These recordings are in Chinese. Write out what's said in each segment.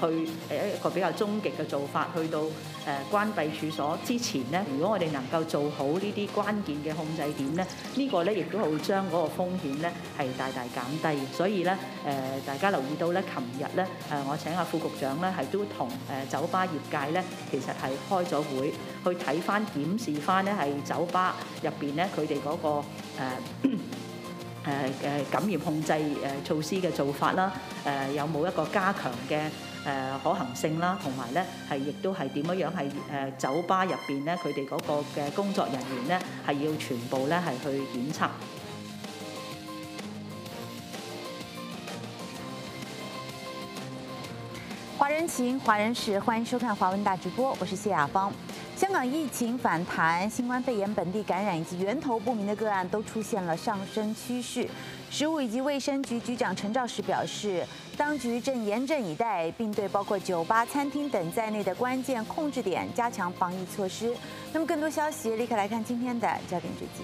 去誒一個比較終極嘅做法，去到誒關閉處所之前咧，如果我哋能夠做好呢啲關鍵嘅控制點咧，呢個咧亦都會將嗰個風險咧係大大減低。所以咧誒，大家留意到咧，琴日咧誒，我請阿副局長咧係都同誒酒吧業界咧，其實係開咗會去睇翻檢視翻咧係酒吧入邊咧佢哋嗰個誒誒誒感染控制誒措施嘅做法啦，誒有冇一個加強嘅可行性啦，同埋咧係亦都係點樣樣係誒酒吧入邊咧佢哋嗰個嘅工作人員咧係要全部咧係去檢測。华人情，华人事，欢迎收看华文大直播，我是谢雅芳。香港疫情反弹，新冠肺炎本地感染以及源头不明的个案都出现了上升趋势。食物以及卫生局局长陈肇始表示，当局正严阵以待，并对包括酒吧、餐厅等在内的关键控制点加强防疫措施。那么，更多消息立刻来看今天的焦点追击。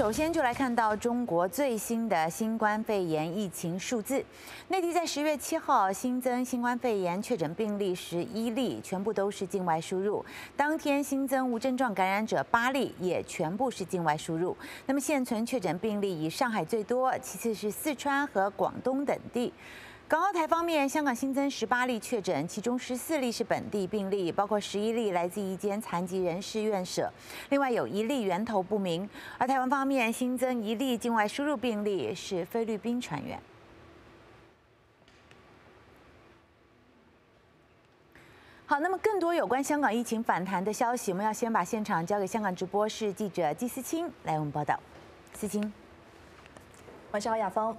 首先就来看到中国最新的新冠肺炎疫情数字。内地在十月七号新增新冠肺炎确诊病例十一例，全部都是境外输入。当天新增无症状感染者八例，也全部是境外输入。那么现存确诊病例以上海最多，其次是四川和广东等地。港澳台方面，香港新增十八例确诊，其中十四例是本地病例，包括十一例来自一间残疾人士院舍，另外有一例源头不明。而台湾方面新增一例境外输入病例，是菲律宾船员。好，那么更多有关香港疫情反弹的消息，我们要先把现场交给香港直播室记者季思清来我们报道。思清，晚上好，雅芳。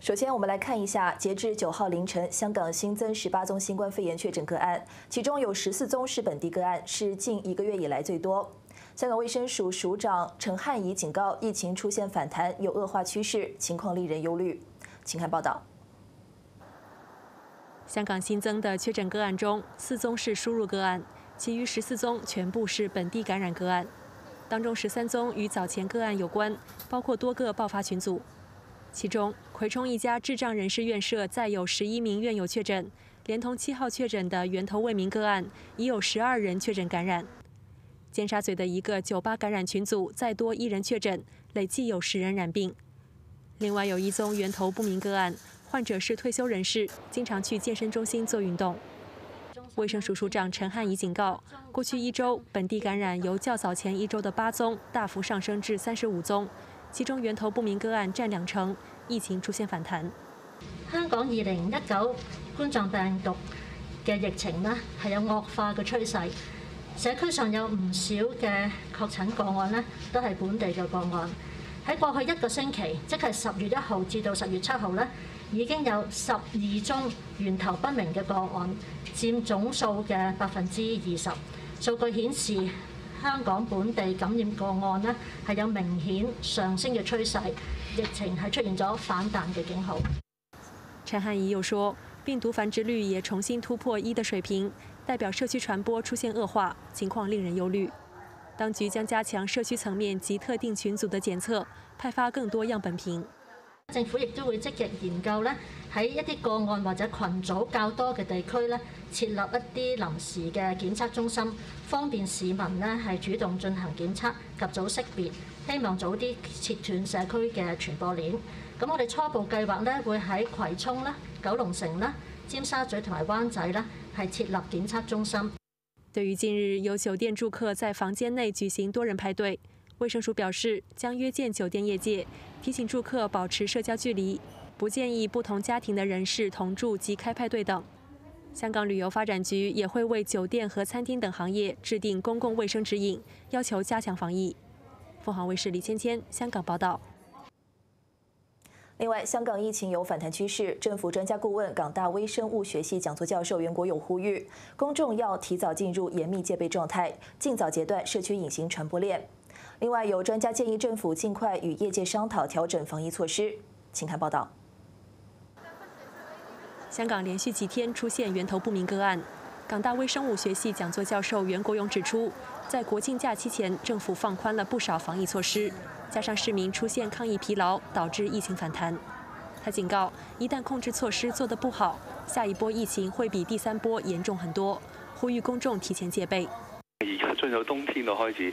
首先，我们来看一下，截至九号凌晨，香港新增十八宗新冠肺炎确诊个案，其中有十四宗是本地个案，是近一个月以来最多。香港卫生署署长陈汉仪警告，疫情出现反弹，有恶化趋势，情况令人忧虑。请看报道。香港新增的确诊个案中，四宗是输入个案，其余十四宗全部是本地感染个案，当中十三宗与早前个案有关，包括多个爆发群组。其中，葵涌一家智障人士院舍再有十一名院友确诊，连同七号确诊的源头未明个案，已有十二人确诊感染。尖沙咀的一个酒吧感染群组再多一人确诊，累计有十人染病。另外有一宗源头不明个案，患者是退休人士，经常去健身中心做运动。卫生署署长陈汉仪警告，过去一周本地感染由较早前一周的八宗大幅上升至三十五宗。其中源頭不明個案佔兩成，疫情出現反彈。香港二零一九冠狀病毒嘅疫情呢，係有惡化嘅趨勢。社區上有唔少嘅確診個案呢，都係本地嘅個案。喺過去一個星期，即係十月一號至到十月七號呢，已經有十二宗源頭不明嘅個案，佔總數嘅百分之二十。數據顯示，香港本地感染個案呢，係有明顯上升嘅趨勢，疫情係出現咗反彈嘅警號。陳漢儀又說，病毒繁殖率也重新突破一的水平，代表社區傳播出現惡化，情況令人憂慮。當局將加強社區層面及特定群組的檢測，派發更多樣本瓶。政府亦都會積極研究咧，喺一啲個案或者群組較多嘅地區咧，設立一啲臨時嘅檢測中心，方便市民咧係主動進行檢測及早識別，希望早啲切斷社區嘅傳播鏈。咁我哋初步計劃咧會喺葵涌啦、九龍城啦、尖沙咀同埋灣仔啦係設立檢測中心。對於近日有酒店住客在房間內舉行多人派對。卫生署表示，将约见酒店业界，提醒住客保持社交距离，不建议不同家庭的人士同住及开派对等。香港旅游发展局也会为酒店和餐厅等行业制定公共卫生指引，要求加强防疫。凤凰卫视李芊芊香港报道。另外，香港疫情有反弹趋势，政府专家顾问、港大微生物学系讲座教授袁国勇呼吁，公众要提早进入严密戒备状态，尽早截断社区隐形传播链。另外，有专家建议政府尽快与业界商讨调整防疫措施。请看报道。香港连续几天出现源头不明个案。港大微生物学系讲座教授袁国勇指出，在国庆假期前，政府放宽了不少防疫措施，加上市民出现抗疫疲劳，导致疫情反弹。他警告，一旦控制措施做得不好，下一波疫情会比第三波严重很多，呼吁公众提前戒备。而家进入冬天就开始，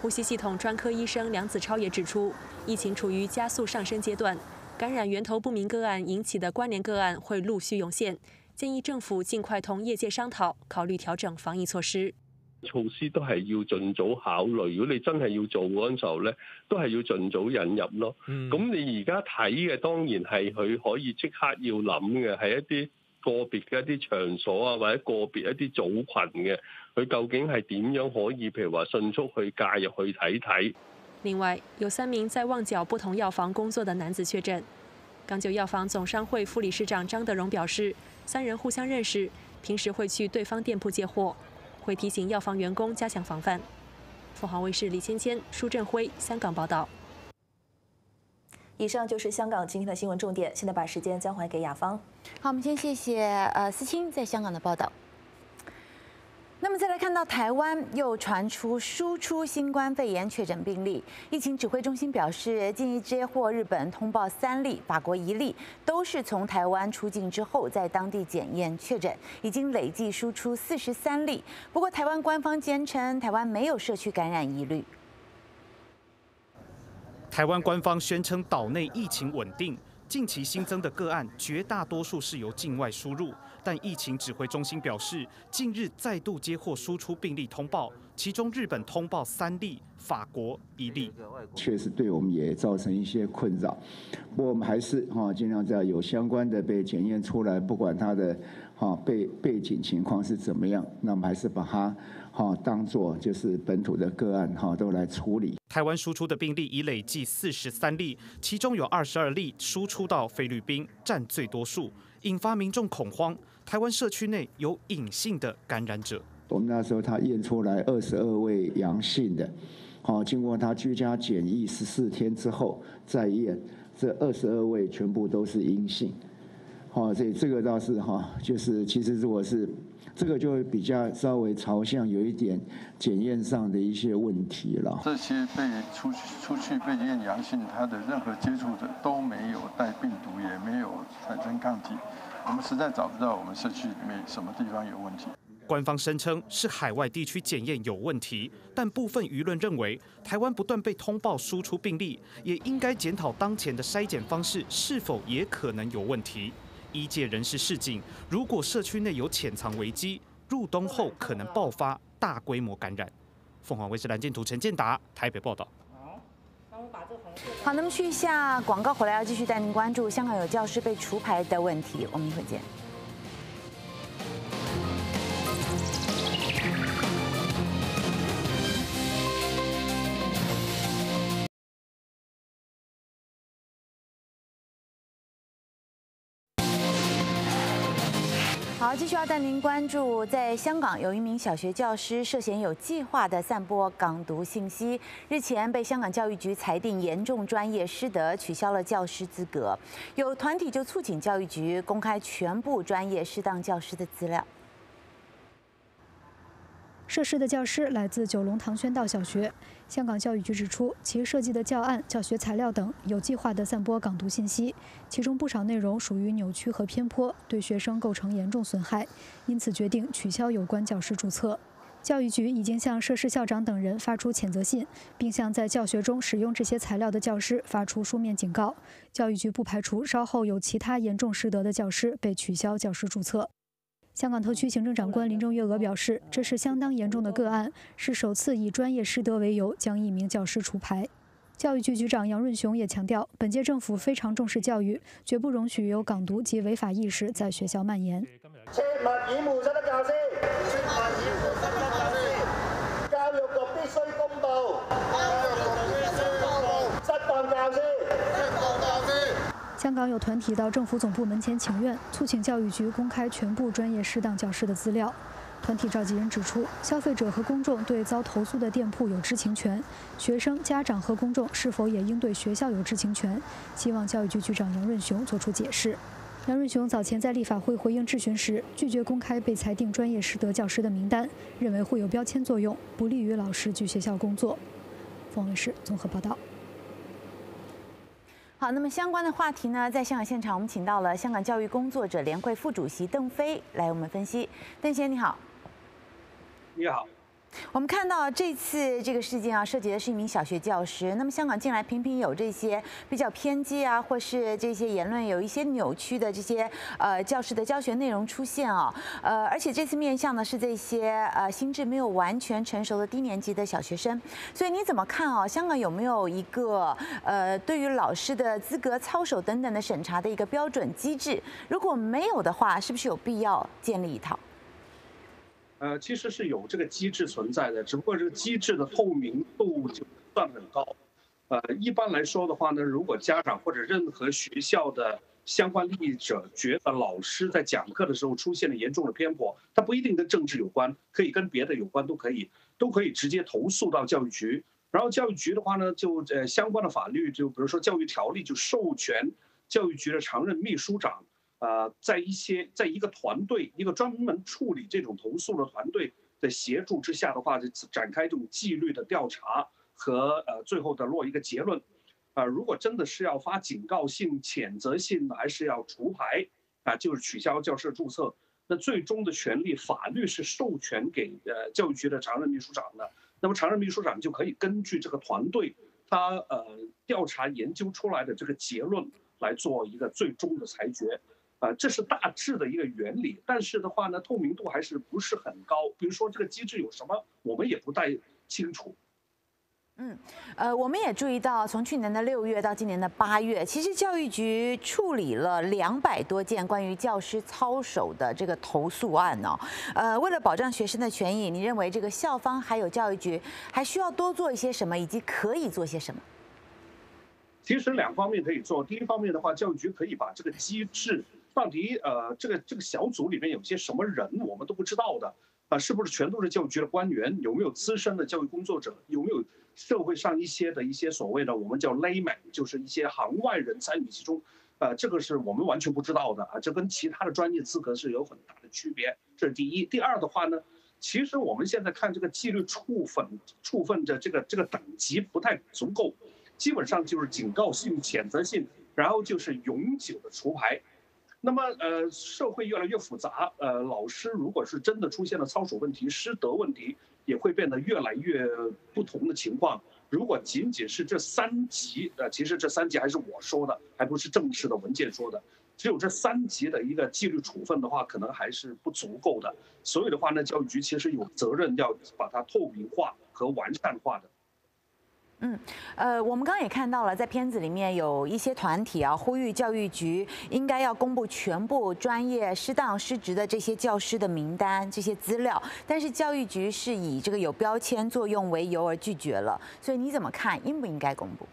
呼吸系统专科医生梁子超也指出，疫情处于加速上升阶段，感染源头不明个案引起的关联个案会陆续涌现，建议政府尽快同业界商讨，考虑调整防疫措施。措施都係要盡早考慮，如果你真係要做嗰陣時候咧，都係要盡早引入咯。咁、嗯、你而家睇嘅當然係佢可以即刻要諗嘅，係一啲個別嘅一啲場所啊，或者個別一啲組群嘅，佢究竟係點樣可以譬如話迅速去介入去睇睇。另外，有三名在旺角不同藥房工作的男子確診。港九藥房總商會副理事長張德榮表示，三人互相認識，平時會去對方店鋪借貨。會提醒藥房員工加強防範。鳳凰衛視李芊芊、舒振輝香港報道。以上就是香港今天的新闻重点，现在把时间交还给雅芳。好，我们先谢谢呃思清在香港的报道。那么再来看到台湾又传出输出新冠肺炎确诊病例，疫情指挥中心表示，近一接获日本通报三例，法国一例，都是从台湾出境之后在当地检验确诊，已经累计输出四十三例。不过台湾官方坚称台湾没有社区感染疑慮。台湾官方宣称岛内疫情稳定，近期新增的个案绝大多数是由境外输入。但疫情指挥中心表示，近日再度接获输出病例通报，其中日本通报三例，法国一例。确实对我们也造成一些困扰，不过我们还是哈尽量在有相关的被检验出来，不管它的哈背背景情况是怎么样，那我们还是把它哈当做就是本土的个案哈都来处理。台湾输出的病例已累计四十三例，其中有二十二例输出到菲律宾，占最多数，引发民众恐慌。台湾社区内有隐性的感染者。我们那时候他验出来二十二位阳性的，好，经过他居家检疫十四天之后再验，这二十二位全部都是阴性。好，所以這個倒是哈，就是其实如果是这个就会比较稍微朝向有一点检验上的一些问题了。这些被出去出去被验阳性，他的任何接触者都没有带病毒，也没有产生抗体。我们实在找不到我们社区里面什么地方有问题。官方声称是海外地区检验有问题，但部分舆论认为，台湾不断被通报输出病例，也应该检讨当前的筛检方式是否也可能有问题。医界人士示警，如果社区内有潜藏危机，入冬后可能爆发大规模感染。凤凰衛視藍建圖陳建达台北报道。好，那么去一下广告回来，要继续带您关注香港有教师被除牌的问题。我们一會見。好，继续要带您关注，在香港有一名小学教师涉嫌有计划的散播港独信息，日前被香港教育局裁定严重专业失德，取消了教师资格。有团体就促请教育局公开全部专业适当教师的资料。涉事的教师来自九龙塘宣道小学。香港教育局指出，其设计的教案、教学材料等有计划地散播港独信息，其中不少内容属于扭曲和偏颇，对学生构成严重损害，因此决定取消有关教师注册。教育局已经向涉事校长等人发出谴责信，并向在教学中使用这些材料的教师发出书面警告。教育局不排除稍后有其他严重失德的教师被取消教师注册。香港特区行政长官林郑月娥表示，这是相当严重的个案，是首次以专业失德为由将一名教师除牌。教育局局长杨润雄也强调，本届政府非常重视教育，绝不容许有港独及违法意识在学校蔓延。香港有团体到政府总部门前请愿，促请教育局公开全部专业适当教师的资料。团体召集人指出，消费者和公众对遭投诉的店铺有知情权，学生、家长和公众是否也应对学校有知情权？希望教育局局长杨润雄作出解释。杨润雄早前在立法会回应质询时，拒绝公开被裁定专业师德教师的名单，认为会有标签作用，不利于老师去学校工作。凤卫视综合报道。好，那么相关的话题呢，在香港现场，我们请到了香港教育工作者联会副主席邓飞来我们分析。邓先生你好。你好。我们看到这次这个事件啊，涉及的是一名小学教师。那么香港近来频频有这些比较偏激啊，或是这些言论有一些扭曲的这些呃教师的教学内容出现啊。呃，而且这次面向的是这些呃心智没有完全成熟的低年级的小学生。所以你怎么看啊？香港有没有一个呃对于老师的资格、操守等等的审查的一个标准机制？如果没有的话，是不是有必要建立一套？呃，其实是有这个机制存在的，只不过这个机制的透明度就不算很高。呃，一般来说的话呢，如果家长或者任何学校的相关利益者觉得老师在讲课的时候出现了严重的偏颇，它不一定跟政治有关，可以跟别的有关，都可以，都可以直接投诉到教育局。然后教育局的话呢，就呃相关的法律，就比如说教育条例，就授权教育局的常任秘书长。呃，在一些在一个团队，一个专门处理这种投诉的团队的协助之下的话，就展开这种纪律的调查和呃最后的落一个结论。啊，如果真的是要发警告性、谴责性，还是要除牌啊，就是取消教师注册，那最终的权利法律是授权给呃教育局的常任秘书长的。那么常任秘书长就可以根据这个团队他呃调查研究出来的这个结论来做一个最终的裁决。啊，这是大致的一个原理，但是的话呢，透明度还是不是很高。比如说这个机制有什么，我们也不太清楚。嗯，呃，我们也注意到，从去年的六月到今年的八月，其实教育局处理了两百多件关于教师操守的这个投诉案呢。呃，为了保障学生的权益，你认为这个校方还有教育局还需要多做一些什么，以及可以做些什么？其实两方面可以做。第一方面的话，教育局可以把这个机制。到底呃，这个这个小组里面有些什么人，我们都不知道的啊？是不是全都是教育局的官员？有没有资深的教育工作者？有没有社会上一些的一些所谓的我们叫 layman，就是一些行外人参与其中？呃，这个是我们完全不知道的啊！这跟其他的专业资格是有很大的区别。这是第一。第二的话呢，其实我们现在看这个纪律处分处分的这个这个等级不太足够，基本上就是警告性、谴责性，然后就是永久的除牌。那么，呃，社会越来越复杂，呃，老师如果是真的出现了操守问题、师德问题，也会变得越来越不同的情况。如果仅仅是这三级，呃，其实这三级还是我说的，还不是正式的文件说的，只有这三级的一个纪律处分的话，可能还是不足够的。所以的话呢，教育局其实有责任要把它透明化和完善化的。嗯，呃，我们刚刚也看到了，在片子里面有一些团体啊，呼吁教育局应该要公布全部专业失当失职的这些教师的名单、这些资料，但是教育局是以这个有标签作用为由而拒绝了。所以你怎么看，应不应该公布？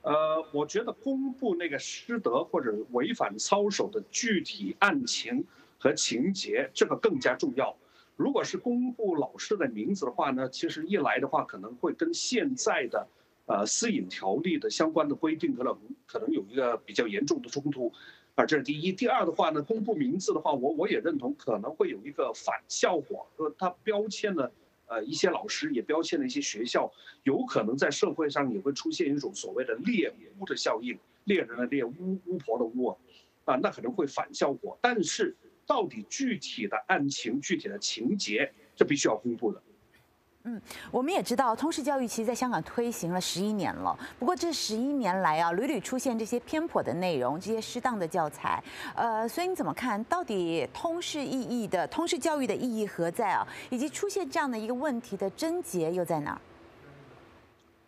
呃，我觉得公布那个失德或者违反操守的具体案情和情节，这个更加重要。如果是公布老师的名字的话呢，其实一来的话可能会跟现在的，呃私隐条例的相关的规定可能可能有一个比较严重的冲突，啊，这是第一。第二的话呢，公布名字的话，我我也认同可能会有一个反效果，说他标签了，呃一些老师也标签了一些学校，有可能在社会上也会出现一种所谓的猎巫的效应，猎人的猎，巫巫婆的巫，啊，那可能会反效果，但是。到底具体的案情、具体的情节，这必须要公布的。嗯，我们也知道，通识教育其实在香港推行了十一年了。不过这十一年来啊，屡屡出现这些偏颇的内容、这些适当的教材。呃，所以你怎么看？到底通识意义的通识教育的意义何在啊？以及出现这样的一个问题的症结又在哪儿？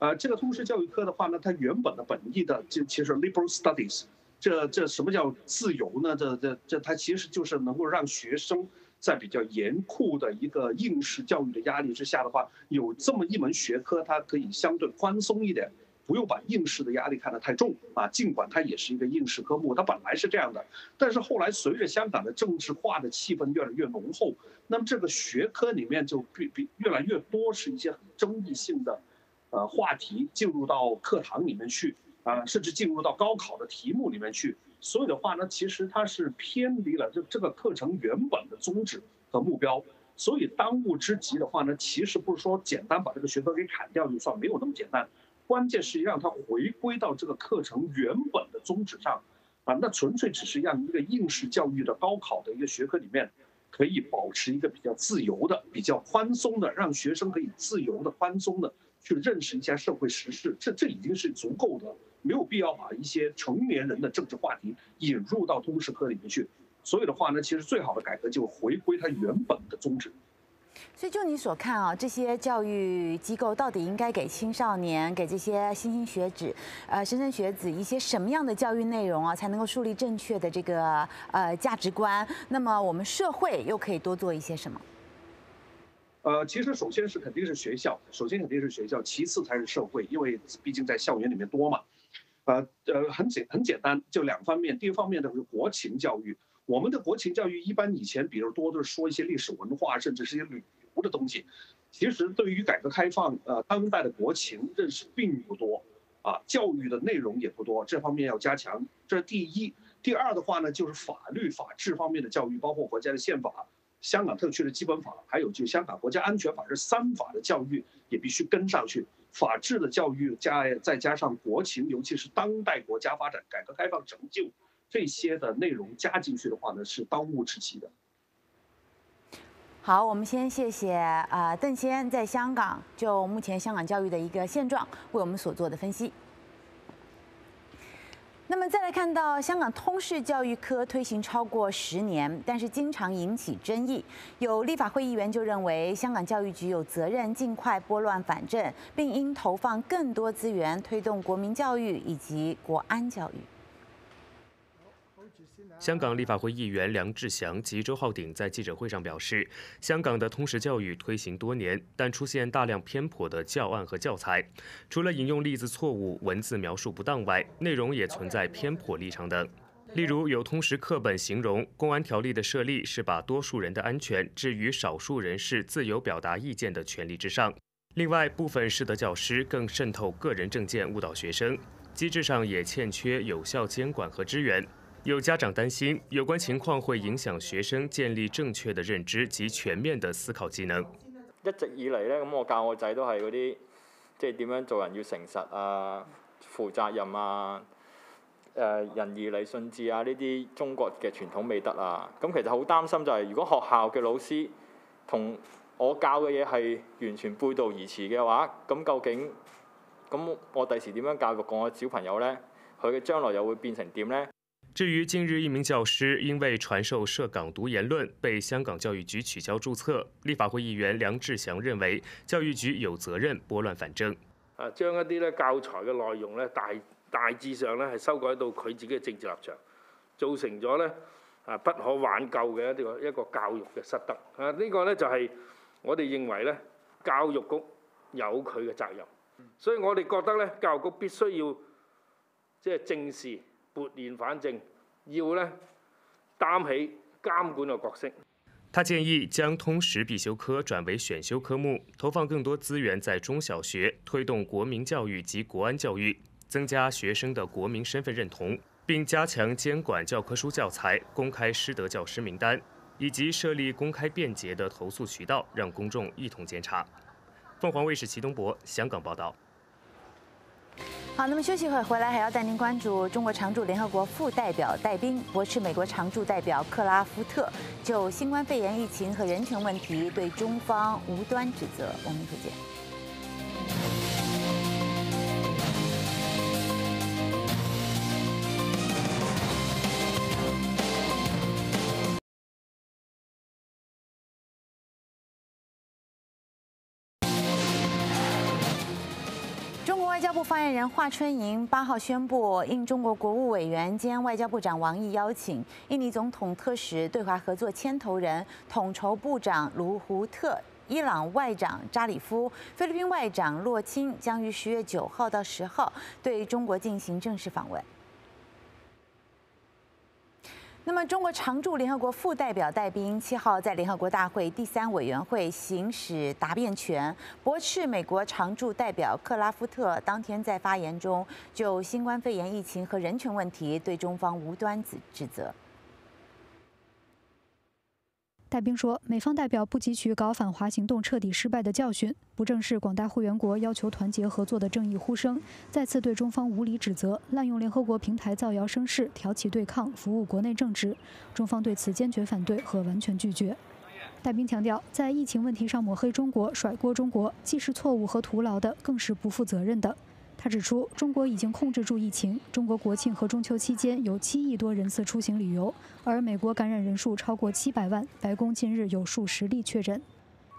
呃，这个通识教育科的话呢，它原本的本意的就其实 liberal studies。这这什么叫自由呢？这这这，它其实就是能够让学生在比较严酷的一个应试教育的压力之下的话，有这么一门学科，它可以相对宽松一点，不用把应试的压力看得太重啊。尽管它也是一个应试科目，它本来是这样的，但是后来随着香港的政治化的气氛越来越浓厚，那么这个学科里面就比比越来越多是一些很争议性的，呃话题进入到课堂里面去啊，甚至进入到高考的题目里面去。所以的话呢，其实它是偏离了这这个课程原本的宗旨和目标。所以当务之急的话呢，其实不是说简单把这个学科给砍掉就算，没有那么简单。关键是让它回归到这个课程原本的宗旨上，啊，那纯粹只是让一个应试教育的高考的一个学科里面，可以保持一个比较自由的、比较宽松的，让学生可以自由的、宽松的去认识一下社会时事，这这已经是足够的，没有必要把一些成年人的政治话题引入到通识课里面去。所以的话呢，其实最好的改革就回归它原本的宗旨。所以就你所看啊，这些教育机构到底应该给青少年、给这些莘莘学子、呃莘莘学子一些什么样的教育内容啊，才能够树立正确的这个呃价值观？那么我们社会又可以多做一些什么？呃，其实首先是肯定是学校，首先肯定是学校，其次才是社会，因为毕竟在校园里面多嘛。呃呃，很简很简单，就两方面。第一方面呢是国情教育。我们的国情教育一般以前比较多都是说一些历史文化，甚至是一些旅游的东西。其实对于改革开放，呃，当代的国情认识并不多，啊，教育的内容也不多，这方面要加强。这是第一。第二的话呢，就是法律法治方面的教育，包括国家的宪法、香港特区的基本法，还有就香港国家安全法这三法的教育也必须跟上去。法治的教育加再加上国情，尤其是当代国家发展、改革开放成就。这些的内容加进去的话呢，是当务之急的。好，我们先谢谢啊邓先在香港就目前香港教育的一个现状为我们所做的分析。那么再来看到香港通识教育科推行超过十年，但是经常引起争议。有立法会议员就认为，香港教育局有责任尽快拨乱反正，并应投放更多资源推动国民教育以及国安教育。香港立法会议员梁志祥及周浩鼎在记者会上表示，香港的通识教育推行多年，但出现大量偏颇的教案和教材，除了引用例子错误、文字描述不当外，内容也存在偏颇立场等。例如，有通识课本形容公安条例的设立是把多数人的安全置于少数人士自由表达意见的权利之上。另外，部分师德教师更渗透个人政见误导学生，机制上也欠缺有效监管和支援。有家长担心，有关情况会影響學生建立正確的認知及全面的思考技能。一直以嚟咧，咁我教我仔都係嗰啲，即係點樣做人要誠實啊、負責任啊、誒仁義禮信智啊呢啲中國嘅傳統美德啊。咁其實好擔心就係，如果學校嘅老師同我教嘅嘢係完全背道而馳嘅話，咁究竟咁我第時點樣教育我小朋友咧？佢嘅將來又會變成點咧？至于近日一名教师因为传授涉港独言论被香港教育局取消注册，立法会议员梁志祥认为教育局有责任拨乱反正。啊，将一啲咧教材嘅内容咧大大致上咧系修改到佢自己嘅政治立场，造成咗咧啊不可挽救嘅一个一个教育嘅失德。啊，呢个咧就系我哋认为咧教育局有佢嘅责任，所以我哋觉得咧教育局必须要即系正视。拨乱反正，要呢担起监管嘅角色。他建议将通识必修科转为选修科目，投放更多资源在中小学，推动国民教育及国安教育，增加学生的国民身份认同，并加强监管教科书教材，公开师德教师名单，以及设立公开便捷的投诉渠道，让公众一同检查。凤凰卫视齐东博香港报道。好，那么休息一会儿回来，还要带您关注中国常驻联合国副代表戴斌驳斥美国常驻代表克拉夫特就新冠肺炎疫情和人权问题对中方无端指责。我们一会儿见。发言人华春莹八号宣布，应中国国务委员兼外交部长王毅邀请，印尼总统特使对华合作牵头人、统筹部长卢胡特伊朗外长扎里夫、菲律宾外长洛钦将于十月九号到十号对中国进行正式访问。那么，中国常驻联合国副代表戴兵七号在联合国大会第三委员会行使答辩权，驳斥美国常驻代表克拉夫特当天在发言中就新冠肺炎疫情和人权问题对中方无端指指责。戴兵说，美方代表不汲取搞反华行动彻底失败的教训，不正视广大会员国要求团结合作的正义呼声，再次对中方无理指责，滥用联合国平台造谣生事，挑起对抗，服务国内政治。中方对此坚决反对和完全拒绝。戴兵强调，在疫情问题上抹黑中国、甩锅中国，既是错误和徒劳的，更是不负责任的。他指出，中国已经控制住疫情。中国国庆和中秋期间有七亿多人次出行旅游，而美国感染人数超过七百万。白宫近日有数十例确诊。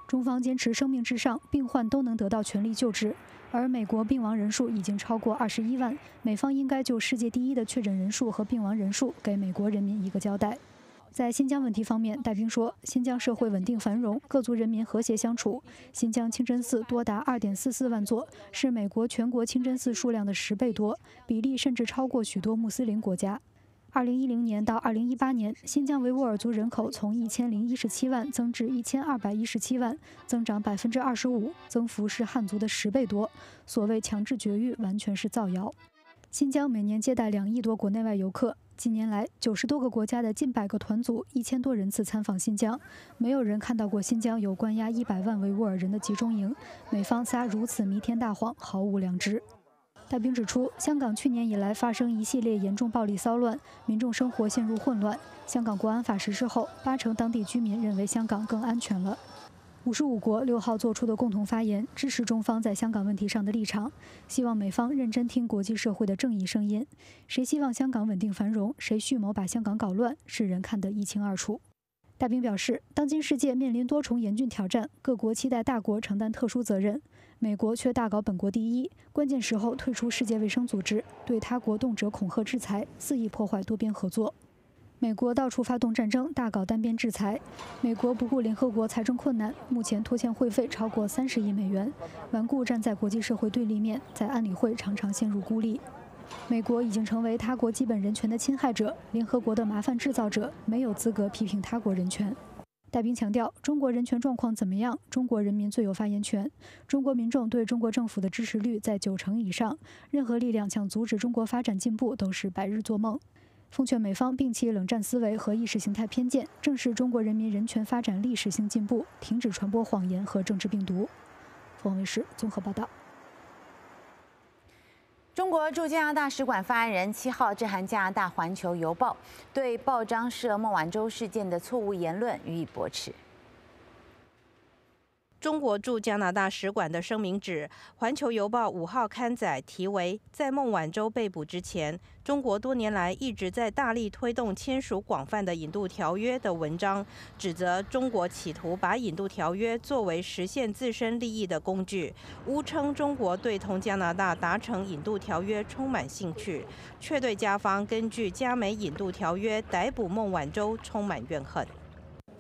中方坚持生命至上，病患都能得到全力救治。而美国病亡人数已经超过二十一万，美方应该就世界第一的确诊人数和病亡人数给美国人民一个交代。在新疆问题方面，戴兵说，新疆社会稳定繁荣，各族人民和谐相处。新疆清真寺多达二点四四万座，是美国全国清真寺数量的十倍多，比例甚至超过许多穆斯林国家。二零一零年到二零一八年，新疆维吾尔族人口从一千零一十七万增至一千二百一十七万，增长百分之二十五，增幅是汉族的十倍多。所谓强制绝育，完全是造谣。新疆每年接待两亿多国内外游客。近年来，九十多个国家的近百个团组，一千多人次参访新疆，没有人看到过新疆有关押一百万维吾尔人的集中营。美方撒如此弥天大谎，毫无良知。戴兵指出，香港去年以来发生一系列严重暴力骚乱，民众生活陷入混乱。香港国安法实施后，八成当地居民认为香港更安全了。五十五国六号做出的共同发言，支持中方在香港问题上的立场，希望美方认真听国际社会的正义声音。谁希望香港稳定繁荣，谁蓄谋把香港搞乱，世人看得一清二楚。大兵表示，当今世界面临多重严峻挑战，各国期待大国承担特殊责任，美国却大搞本国第一，关键时候退出世界卫生组织，对他国动辄恐吓制裁，肆意破坏多边合作。美国到处发动战争，大搞单边制裁。美国不顾联合国财政困难，目前拖欠会费超过三十亿美元，顽固站在国际社会对立面，在安理会常常陷入孤立。美国已经成为他国基本人权的侵害者，联合国的麻烦制造者，没有资格批评他国人权。戴兵强调，中国人权状况怎么样，中国人民最有发言权。中国民众对中国政府的支持率在九成以上，任何力量想阻止中国发展进步，都是白日做梦。奉劝美方摒弃冷战思维和意识形态偏见，正视中国人民人权发展历史性进步，停止传播谎言和政治病毒。凤凰卫视综合报道。中国驻加拿大使馆发言人七号致函加拿大《环球邮报》，对报章涉孟晚舟事件的错误言论予以驳斥。中国驻加拿大使馆的声明指，《环球邮报》五号刊载题为“在孟晚舟被捕之前，中国多年来一直在大力推动签署广泛的引渡条约”的文章，指责中国企图把引渡条约作为实现自身利益的工具，诬称中国对同加拿大达成引渡条约充满兴趣，却对加方根据加美引渡条约逮捕孟晚舟充满怨恨。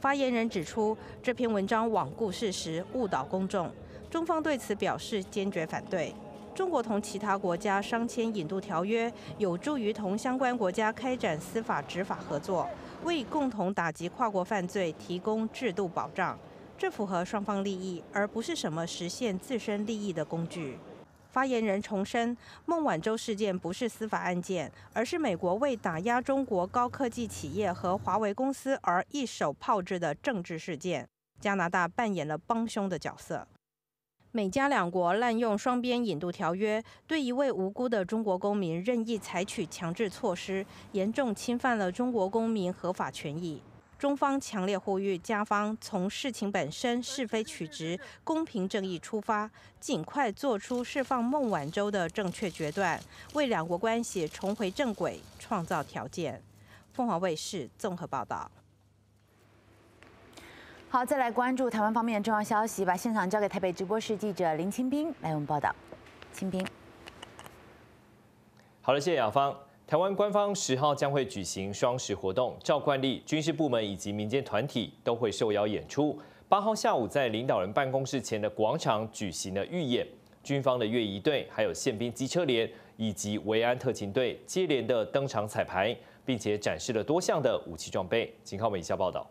发言人指出，这篇文章罔顾事实、误导公众，中方对此表示坚决反对。中国同其他国家商签引渡条约，有助于同相关国家开展司法执法合作，为共同打击跨国犯罪提供制度保障。这符合双方利益，而不是什么实现自身利益的工具。发言人重申，孟晚舟事件不是司法案件，而是美国为打压中国高科技企业和华为公司而一手炮制的政治事件。加拿大扮演了帮凶的角色。美加两国滥用双边引渡条约，对一位无辜的中国公民任意采取强制措施，严重侵犯了中国公民合法权益。中方强烈呼吁加方从事情本身是非曲直、公平正义出发，尽快做出释放孟晚舟的正确决断，为两国关系重回正轨创造条件。凤凰卫视综合报道。好，再来关注台湾方面的重要消息，把现场交给台北直播室记者林清兵来我们报道。清兵，好了，谢谢雅芳。台湾官方十号将会举行双十活动，照惯例，军事部门以及民间团体都会受邀演出，八号下午在领导人办公室前的广场举行了预演，军方的越仪队、还有宪兵机车连以及维安特勤队接连的登场彩排，并且展示了多项的武器装备。请看我们以下报道。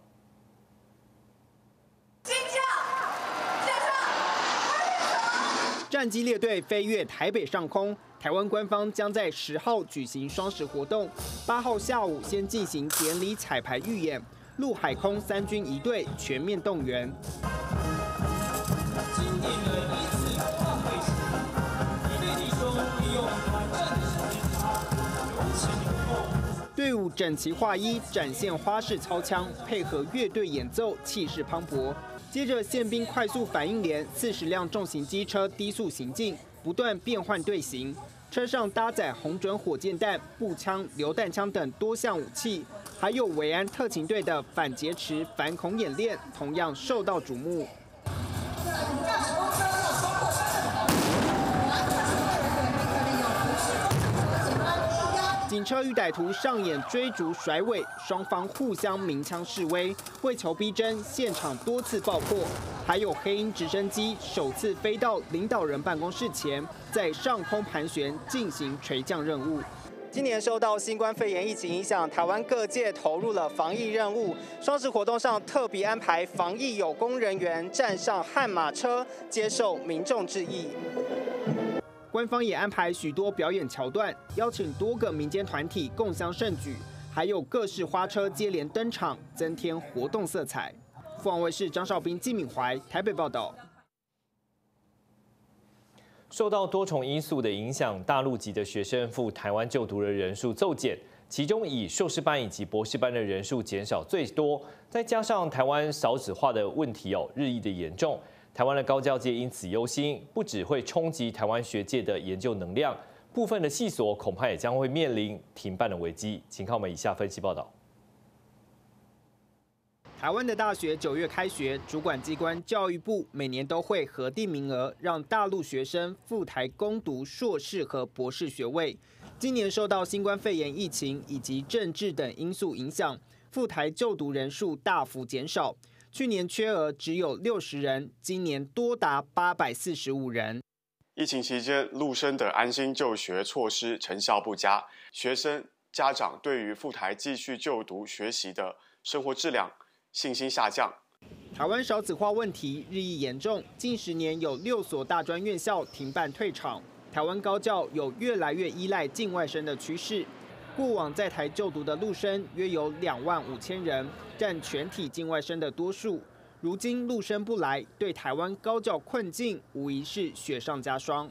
战机列队飞越台北上空，台湾官方将在十号举行双十活动，八号下午先进行典礼彩排预演，陆海空三军一队全面动员。队伍整齐划一，展现花式操枪，配合乐队演奏，气势磅礴。接着，宪兵快速反应连四十辆重型机车低速行进，不断变换队形，车上搭载红准火箭弹、步枪、榴弹枪等多项武器，还有维安特勤队的反劫持、反恐演练，同样受到瞩目。警车与歹徒上演追逐甩尾，双方互相鸣枪示威，为求逼真，现场多次爆破。还有黑鹰直升机首次飞到领导人办公室前，在上空盘旋进行垂降任务。今年受到新冠肺炎疫情影响，台湾各界投入了防疫任务。双十活动上特别安排防疫有功人员站上悍马车，接受民众致意。官方也安排许多表演桥段，邀请多个民间团体共襄盛举，还有各式花车接连登场，增添活动色彩。凤凰卫视张少斌、季敏怀台北报道。受到多重因素的影响，大陆籍的学生赴台湾就读的人数骤减，其中以硕士班以及博士班的人数减少最多。再加上台湾少子化的问题哦日益的严重。台湾的高教界因此忧心，不只会冲击台湾学界的研究能量，部分的系所恐怕也将会面临停办的危机。请看我们以下分析报道。台湾的大学九月开学，主管机关教育部每年都会核定名额，让大陆学生赴台攻读硕士和博士学位。今年受到新冠肺炎疫情以及政治等因素影响，赴台就读人数大幅减少。去年缺额只有六十人，今年多达八百四十五人。疫情期间，陆生的安心就学措施成效不佳，学生家长对于赴台继续就读学习的生活质量信心下降。台湾少子化问题日益严重，近十年有六所大专院校停办退场，台湾高教有越来越依赖境外生的趋势。过往在台就读的陆生约有两万五千人，占全体境外生的多数。如今陆生不来，对台湾高教困境无疑是雪上加霜。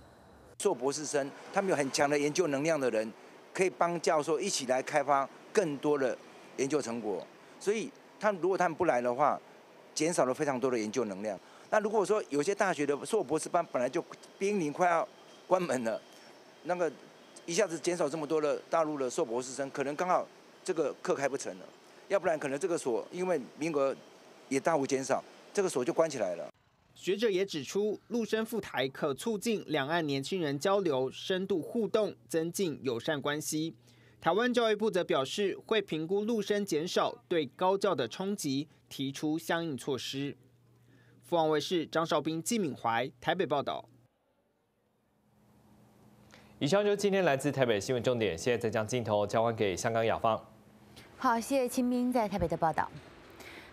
做博士生，他们有很强的研究能量的人，可以帮教授一起来开发更多的研究成果。所以，他如果他们不来的话，减少了非常多的研究能量。那如果说有些大学的硕博士班本来就濒临快要关门了，那个。一下子减少这么多的大陆的硕博士生，可能刚好这个课开不成了，要不然可能这个所因为名额也大幅减少，这个所就关起来了。学者也指出，陆生赴台可促进两岸年轻人交流、深度互动，增进友善关系。台湾教育部则表示，会评估陆生减少对高教的冲击，提出相应措施。凤凰卫视张少斌、季敏怀台北报道。以上就是今天来自台北新闻重点，现在再将镜头交还给香港雅芳。好，谢谢清明在台北的报道。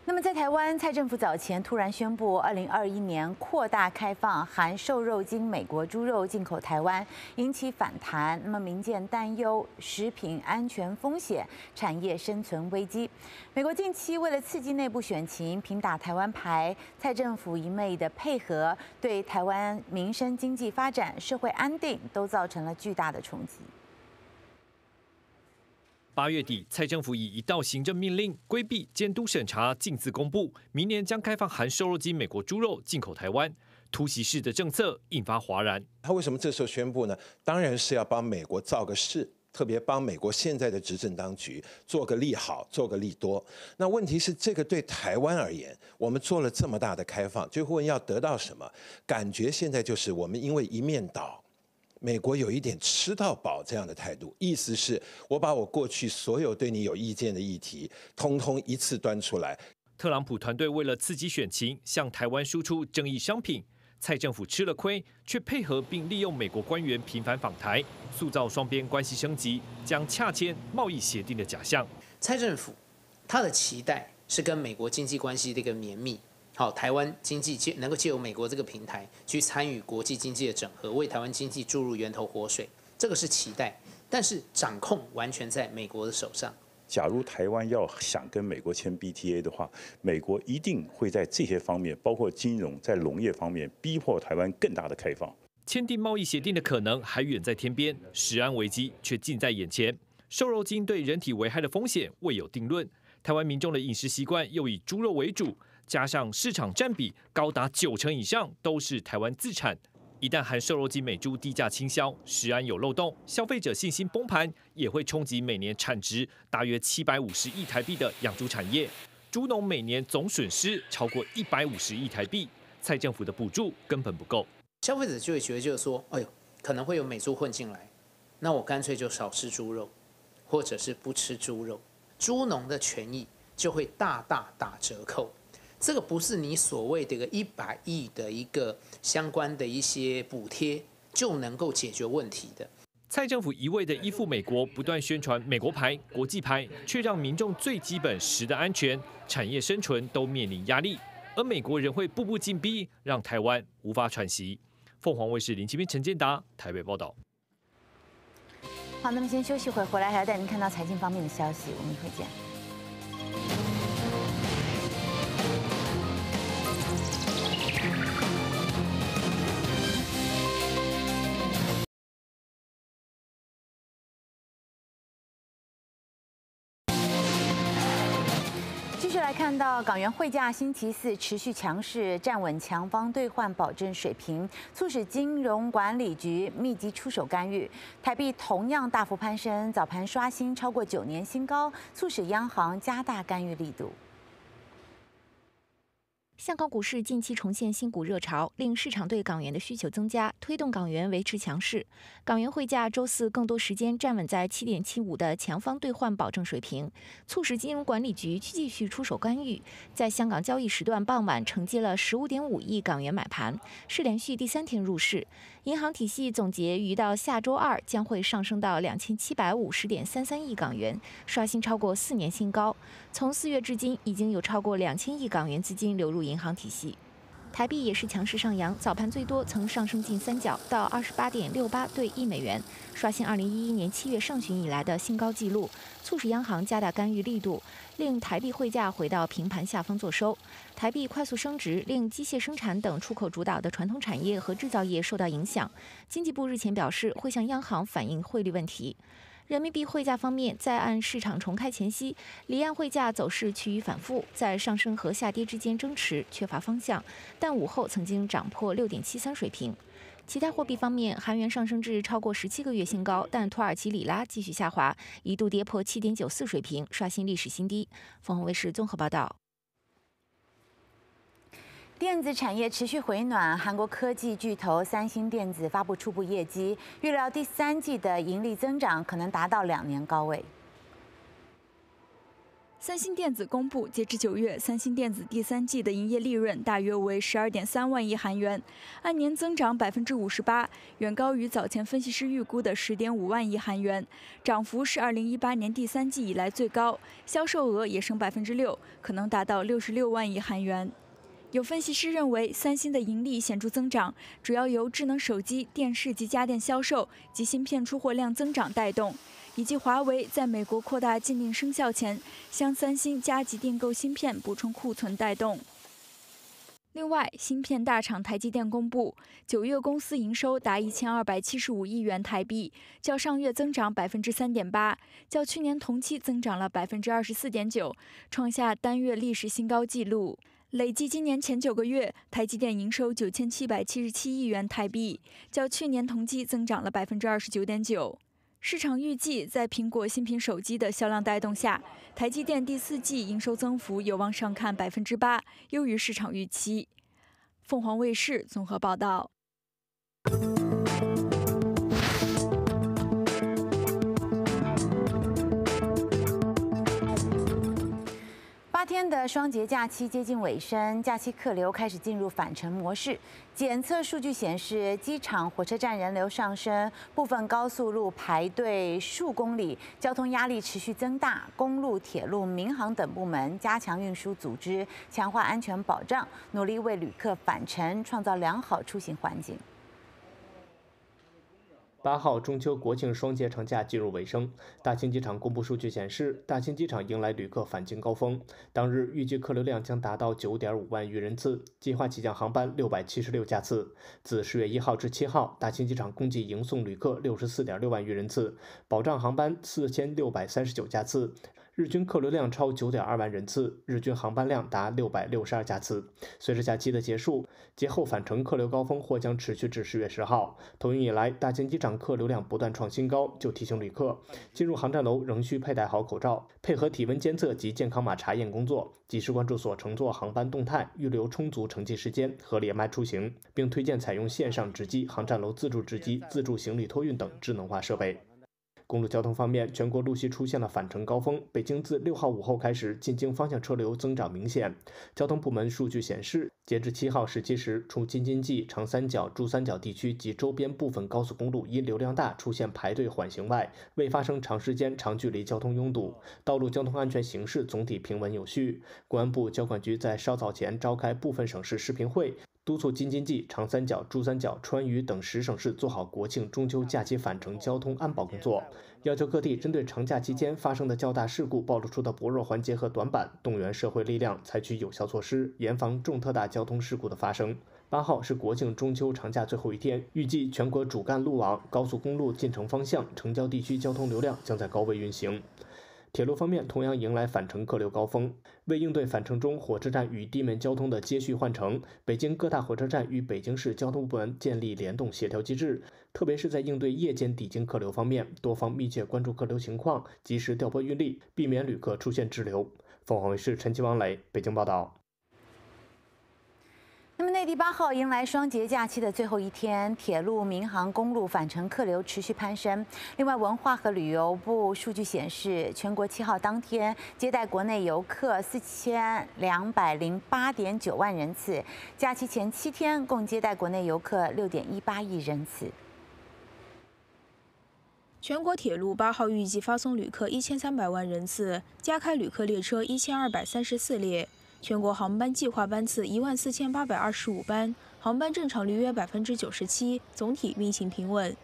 那么，在台湾，蔡政府早前突然宣布，二零二一年扩大开放含瘦肉精美国猪肉进口台湾，引起反弹。那么，民间担忧食品安全风险、产业生存危机。美国近期为了刺激内部选情、平打台湾牌，蔡政府一昧的配合，对台湾民生、经济发展、社会安定都造成了巨大的冲击。八月底，蔡政府以一道行政命令规避监督审查，径自公布，明年将开放含瘦肉精美国猪肉进口台湾。突袭式的政策引发哗然。他为什么这时候宣布呢？当然是要帮美国造个势，特别帮美国现在的执政当局做个利好，做个利多。那问题是，这个对台湾而言，我们做了这么大的开放，就会问要得到什么？感觉现在就是我们因为一面倒。美国有一点吃到饱这样的态度，意思是我把我过去所有对你有意见的议题，通通一次端出来。特朗普团队为了刺激选情，向台湾输出争议商品。蔡政府吃了亏，却配合并利用美国官员频繁访台，塑造双边关系升级，将洽签贸易协定的假象。蔡政府他的期待是跟美国经济关系的一个绵密，好，台湾经济借能够借由美国这个平台去参与国际经济的整合，为台湾经济注入源头活水，这个是期待，但是掌控完全在美国的手上。假如台湾要想跟美国签 BTA 的话，美国一定会在这些方面，包括金融、在农业方面，逼迫台湾更大的开放。签订贸易协定的可能还远在天边，食安危机却近在眼前。瘦肉精对人体危害的风险未有定论，台湾民众的饮食习惯又以猪肉为主，加上市场占比高达九成以上都是台湾自产。一旦含瘦肉精美猪低价倾销，食安有漏洞，消费者信心崩盘，也会冲击每年产值大约七百五十亿台币的养猪产业。猪农每年总损失超过一百五十亿台币，蔡政府的补助根本不够。消费者就会觉得就是说，哎呦，可能会有美猪混进来，那我干脆就少吃猪肉，或者是不吃猪肉，猪农的权益就会大大打折扣。这个不是你所谓的一个一百亿的一个相关的一些补贴就能够解决问题的。蔡政府一味的依附美国，不断宣传美国牌、国际牌，却让民众最基本食的安全、产业生存都面临压力。而美国人会步步紧逼，让台湾无法喘息。凤凰卫视林奇斌、陈建达台北报道。好，那么先休息会，回来还要带您看到财经方面的消息。我们一会见。看到港元汇价星期四持续强势，站稳强方兑换保证水平，促使金融管理局密集出手干预。台币同样大幅攀升，早盘刷新超过九年新高，促使央行加大干预力度。香港股市近期重现新股热潮，令市场对港元的需求增加，推动港元维持强势。港元汇价周四更多时间站稳在七点七五的强方兑换保证水平，促使金融管理局继续出手干预。在香港交易时段傍晚承接了十五点五亿港元买盘，是连续第三天入市。银行体系总结余到下周二将会上升到两千七百五十点三三亿港元，刷新超过四年新高。从四月至今，已经有超过两千亿港元资金流入银行体系。台币也是强势上扬，早盘最多曾上升近三角，到二十八点六八对一美元，刷新二零一一年七月上旬以来的新高纪录，促使央行加大干预力度，令台币汇价回到平盘下方做收。台币快速升值，令机械生产等出口主导的传统产业和制造业受到影响。经济部日前表示，会向央行反映汇率问题。人民币汇价方面，在按市场重开前夕，离岸汇价走势趋于反复，在上升和下跌之间争持，缺乏方向。但午后曾经涨破六点七三水平。其他货币方面，韩元上升至超过十七个月新高，但土耳其里拉继续下滑，一度跌破七点九四水平，刷新历史新低。凤凰卫视综合报道。电子产业持续回暖，韩国科技巨头三星电子发布初步业绩，预料第三季的盈利增长可能达到两年高位。三星电子公布，截至九月，三星电子第三季的营业利润大约为十二点三万亿韩元，按年增长百分之五十八，远高于早前分析师预估的十点五万亿韩元，涨幅是二零一八年第三季以来最高，销售额也升百分之六，可能达到六十六万亿韩元。有分析师认为，三星的盈利显著增长，主要由智能手机、电视及家电销售及芯片出货量增长带动，以及华为在美国扩大禁令生效前，向三星加急订购芯片补充库存带动。另外，芯片大厂台积电公布，九月公司营收达一千二百七十五亿元台币，较上月增长百分之三点八，较去年同期增长了百分之二十四点九，创下单月历史新高纪录。累计今年前九个月，台积电营收九千七百七十七亿元台币，较去年同期增长了百分之二十九点九。市场预计，在苹果新品手机的销量带动下，台积电第四季营收增幅有望上看百分之八，优于市场预期。凤凰卫视综合报道。天的双节假期接近尾声，假期客流开始进入返程模式。检测数据显示，机场、火车站人流上升，部分高速路排队数公里，交通压力持续增大。公路、铁路、民航等部门加强运输组织，强化安全保障，努力为旅客返程创造良好出行环境。八号中秋国庆双节长假进入尾声，大兴机场公布数据显示，大兴机场迎来旅客返京高峰，当日预计客流量将达到九点五万余人次，计划起降航班六百七十六架次。自十月一号至七号，大兴机场共计迎送旅客六十四点六万余人次，保障航班四千六百三十九架次。日均客流量超九点二万人次，日均航班量达六百六十二架次。随着假期的结束，节后返程客流高峰或将持续至十月十号。投运以来，大兴机场客流量不断创新高，就提醒旅客进入航站楼仍需佩戴好口罩，配合体温监测及健康码查验工作，及时关注所乘坐航班动态，预留充足乘机时间和连麦出行，并推荐采用线上值机、航站楼自助值机、自助行李托运等智能化设备。公路交通方面，全国陆续出现了返程高峰。北京自六号午后开始，进京方向车流增长明显。交通部门数据显示，截至七号十七时，除京津冀、长三角、珠三角地区及周边部分高速公路因流量大出现排队缓行外，未发生长时间、长距离交通拥堵，道路交通安全形势总体平稳有序。公安部交管局在稍早前召开部分省市视频会。督促京津冀、长三角、珠三角、川渝等十省市做好国庆、中秋假期返程交通安保工作，要求各地针对长假期间发生的较大事故暴露出的薄弱环节和短板，动员社会力量采取有效措施，严防重特大交通事故的发生。八号是国庆中秋长假最后一天，预计全国主干路网、高速公路进城方向、城郊地区交通流量将在高位运行。铁路方面同样迎来返程客流高峰。为应对返程中火车站与地面交通的接续换乘，北京各大火车站与北京市交通部门建立联动协调机制。特别是在应对夜间抵京客流方面，多方密切关注客流情况，及时调拨运力，避免旅客出现滞留。凤凰卫视陈琦、王磊北京报道。那么，内地八号迎来双节假期的最后一天，铁路、民航、公路返程客流持续攀升。另外，文化和旅游部数据显示，全国七号当天接待国内游客四千两百零八点九万人次，假期前七天共接待国内游客六点一八亿人次。全国铁路八号预计发送旅客一千三百万人次，加开旅客列车一千二百三十四列。全国航班计划班次一万四千八百二十五班，航班正常率约百分之九十七，总体运行平稳。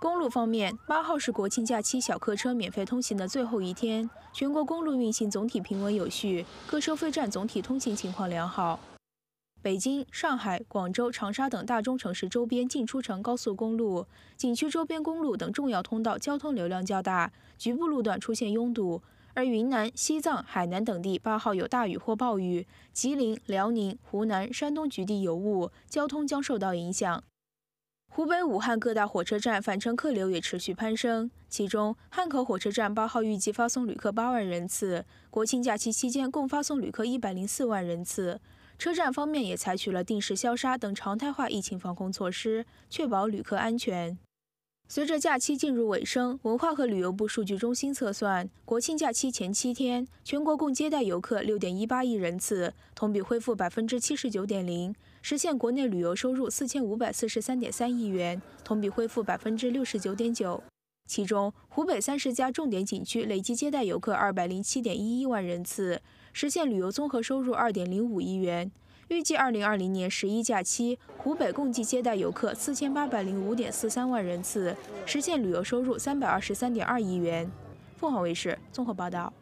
公路方面，八号是国庆假期小客车免费通行的最后一天，全国公路运行总体平稳有序，各收费站总体通行情况良好。北京、上海、广州、长沙等大中城市周边进出城高速公路、景区周边公路等重要通道交通流量较大，局部路段出现拥堵。而云南、西藏、海南等地八号有大雨或暴雨，吉林、辽宁、湖南、山东局地有雾，交通将受到影响。湖北武汉各大火车站返程客流也持续攀升，其中汉口火车站八号预计发送旅客八万人次，国庆假期期间共发送旅客一百零四万人次。车站方面也采取了定时消杀等常态化疫情防控措施，确保旅客安全。随着假期进入尾声，文化和旅游部数据中心测算，国庆假期前七天，全国共接待游客六点一八亿人次，同比恢复百分之七十九点零，实现国内旅游收入四千五百四十三点三亿元，同比恢复百分之六十九点九。其中，湖北三十家重点景区累计接待游客二百零七点一一万人次，实现旅游综合收入二点零五亿元。预计二零二零年十一假期，湖北共计接待游客四千八百零五点四三万人次，实现旅游收入三百二十三点二亿元。凤凰卫视综合报道。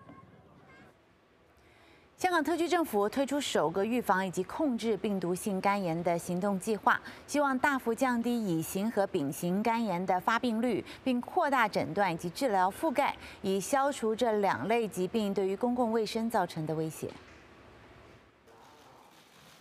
香港特区政府推出首个预防以及控制病毒性肝炎的行动计划，希望大幅降低乙型和丙型肝炎的发病率，并扩大诊断以及治疗覆盖，以消除这两类疾病对于公共卫生造成的威胁。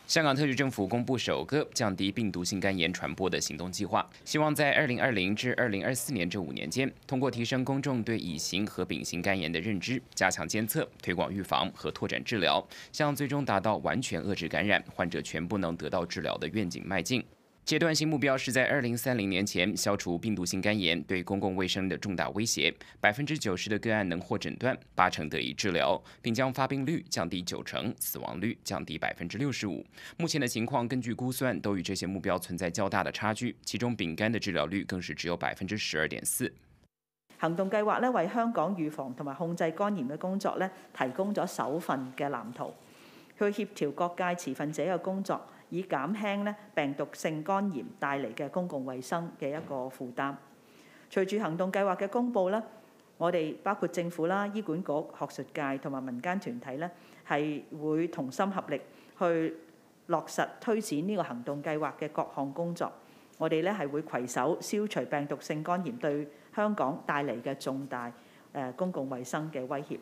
香港特区政府公布首个降低病毒性肝炎传播的行动计划，希望在二零二零至二零二四年这五年间，通过提升公众对乙型和丙型肝炎的认知，加强监测、推广预防和拓展治疗，向最终达到完全遏制感染、患者全部能得到治疗的愿景迈进。阶段性目标是在二零三零年前消除病毒性肝炎对公共卫生的重大威胁，百分之九十的个案能获诊断，八成得以治疗，并将发病率降低九成，死亡率降低百分之六十五。目前的情况，根据估算，都与这些目标存在较大的差距，其中丙肝的治疗率更是只有百分之十二点四。行動計劃咧，為香港預防同埋控制肝炎嘅工作咧，提供咗首份嘅藍圖，去協調各界持份者嘅工作。以減輕咧病毒性肝炎帶嚟嘅公共衛生嘅一個負擔。隨住行動計劃嘅公佈咧，我哋包括政府啦、醫管局、學術界同埋民間團體咧，係會同心合力去落實推展呢個行動計劃嘅各項工作。我哋咧係會攜手消除病毒性肝炎對香港帶嚟嘅重大誒公共衛生嘅威脅。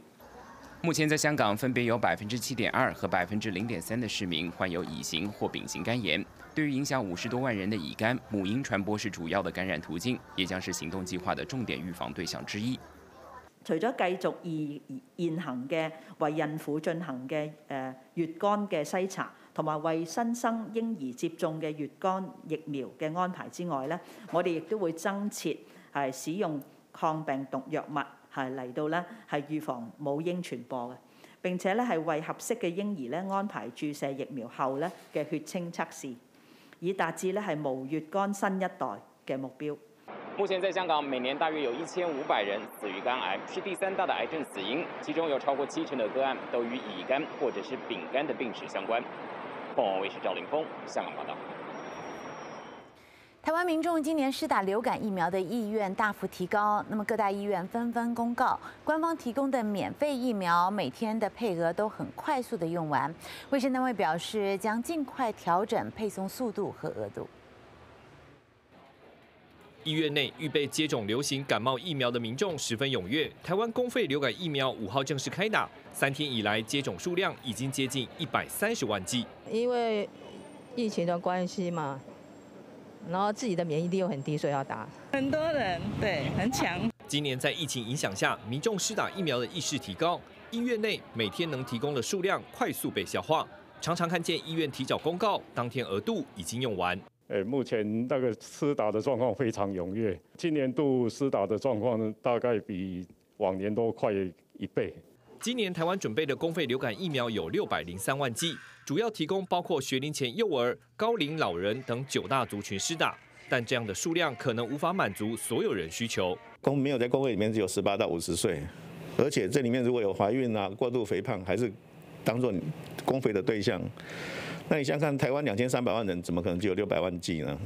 目前在香港，分别有百分之七点二和百分之零点三的市民患有乙型或丙型肝炎。对于影响五十多万人的乙肝，母婴传播是主要的感染途径，也将是行动计划的重点预防对象之一。除咗繼續現行嘅為孕婦進行嘅誒乙肝嘅篩查，同埋為新生嬰兒接種嘅乙肝疫苗嘅安排之外咧，我哋亦都會增設係使用抗病毒藥物。係嚟到咧，係預防母嬰傳播嘅。並且咧係為合適嘅嬰兒咧安排注射疫苗後咧嘅血清測試，以達至咧係無乙肝新一代嘅目標。目前在香港，每年大約有一千五百人死於肝癌，是第三大的癌症死因，其中有超過七成的個案都與乙肝或者是丙肝的病史相關。凤凰衛視趙凌峰香港報道。台湾民众今年施打流感疫苗的意愿大幅提高，那么各大医院纷纷公告，官方提供的免费疫苗每天的配额都很快速的用完。卫生单位表示，将尽快调整配送速度和额度。医院内预备接种流行感冒疫苗的民众十分踊跃。台湾公费流感疫苗五号正式开打，三天以来接种数量已经接近一百三十万剂。因为疫情的关系嘛。然后自己的免疫力又很低，所以要打。很多人对很强。今年在疫情影响下，民众施打疫苗的意识提高，医院内每天能提供的数量快速被消化，常常看见医院提早公告，当天额度已经用完。诶，目前那个施打的状况非常踊跃，今年度施打的状况，大概比往年都快一倍。今年台湾准备的公费流感疫苗有六百零三万剂。主要提供包括学龄前幼儿、高龄老人等九大族群施打，但这样的数量可能无法满足所有人需求。公没有在公会里面只有十八到五十岁，而且这里面如果有怀孕啊、过度肥胖，还是当做公肥的对象。那你想想看，台湾两千三百万人，怎么可能只有六百万剂呢？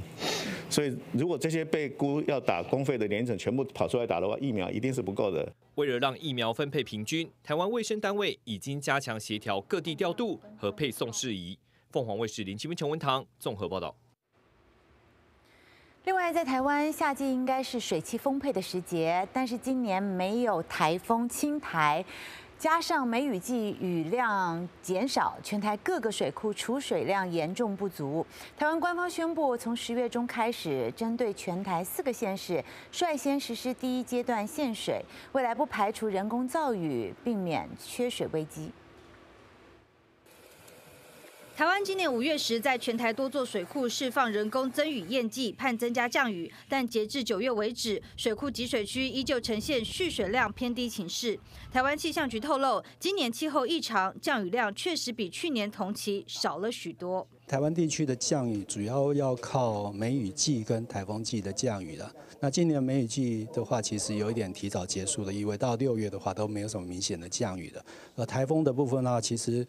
所以，如果这些被估要打公费的年诊全部跑出来打的话，疫苗一定是不够的。为了让疫苗分配平均，台湾卫生单位已经加强协调各地调度和配送事宜。凤凰卫视林清明、陈文堂综合报道。另外，在台湾夏季应该是水汽丰沛的时节，但是今年没有台风侵台。加上梅雨季雨量减少，全台各个水库储水量严重不足。台湾官方宣布，从十月中开始，针对全台四个县市率先实施第一阶段限水，未来不排除人工造雨，避免缺水危机。台湾今年五月时，在全台多座水库释放人工增雨验剂，盼增加降雨。但截至九月为止，水库集水区依旧呈现蓄水量偏低情势。台湾气象局透露，今年气候异常，降雨量确实比去年同期少了许多。台湾地区的降雨主要要靠梅雨季跟台风季的降雨了。那今年梅雨季的话，其实有一点提早结束的意味到六月的话都没有什么明显的降雨的。而台风的部分呢，其实。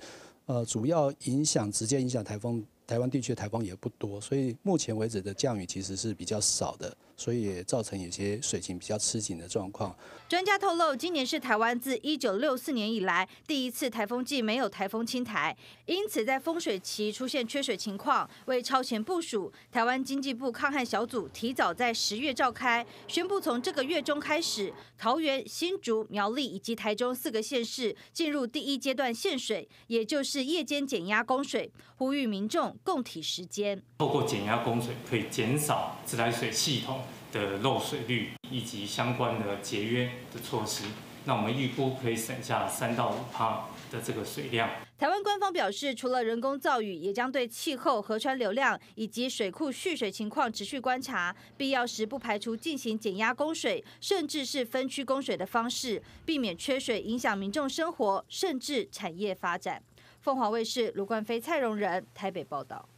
呃，主要影响直接影响台风，台湾地区的台风也不多，所以目前为止的降雨其实是比较少的。所以也造成有些水情比较吃紧的状况。专家透露，今年是台湾自一九六四年以来第一次台风季没有台风侵台，因此在风水期出现缺水情况。为超前部署，台湾经济部抗旱小组提早在十月召开，宣布从这个月中开始，桃园、新竹、苗栗以及台中四个县市进入第一阶段限水，也就是夜间减压供水，呼吁民众共体时间。透过减压供水，可以减少自来水系统。的漏水率以及相关的节约的措施，那我们预估可以省下三到五帕的这个水量。台湾官方表示，除了人工造雨，也将对气候、河川流量以及水库蓄水情况持续观察，必要时不排除进行减压供水，甚至是分区供水的方式，避免缺水影响民众生活，甚至产业发展。凤凰卫视卢冠飞、蔡荣仁台北报道。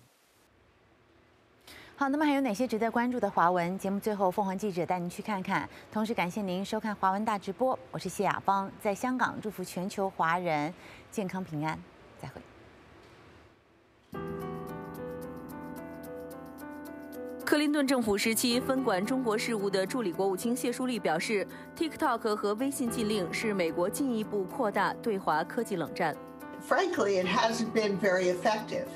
好，那么还有哪些值得关注的华文？节目最后，凤凰记者带您去看看。同时感谢您收看华文大直播，我是谢雅芳，在香港祝福全球华人健康平安。再会。克林顿政府时期分管中国事务的助理国务卿谢淑丽表示，TikTok 和微信禁令是美国进一步扩大对华科技冷战。Frankly, it hasn't been very effective.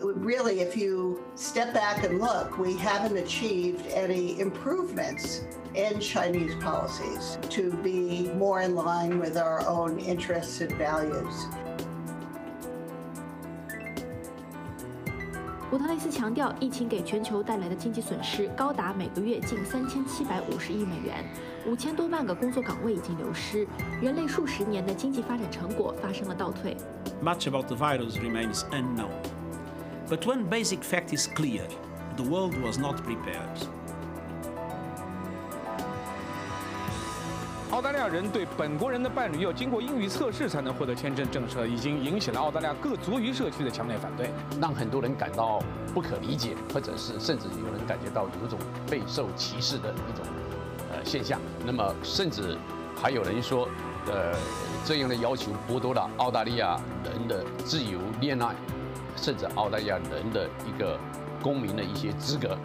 Really, if you step back and look, we haven't achieved any improvements in Chinese policies to be more in line with our own interests and values. 古特雷斯强调，疫情给全球带来的经济损失高达每个月近三千七百五十亿美元，五千多万个工作岗位已经流失，人类数十年的经济发展成果发生了倒退。Much about the virus remains unknown, But one basic fact is clear: the world was not prepared. 澳大利亚人对本国人的伴侣要经过英语测试才能获得签证政策，已经引起了澳大利亚各族裔社区的强烈反对，让很多人感到不可理解，或者是甚至有人感觉到有一种备受歧视的一种呃现象。那么，甚至还有人说，呃，这样的要求剥夺了澳大利亚人的自由恋爱，甚至澳大利亚人的一个公民的一些资格。